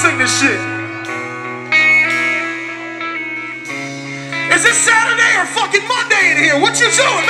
sing this shit. Is it Saturday or fucking Monday in here? What you doing?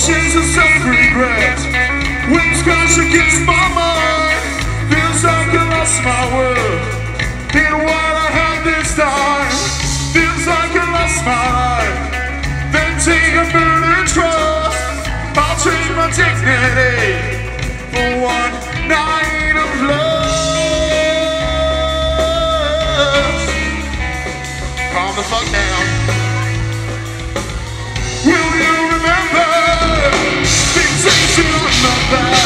shades of self-regret Winds crash against my mind Feels like I lost my world. In what I had this time Feels like I lost my life. Then take a burning trust I'll trade my dignity For one night of love. Calm the fuck down. goodbye.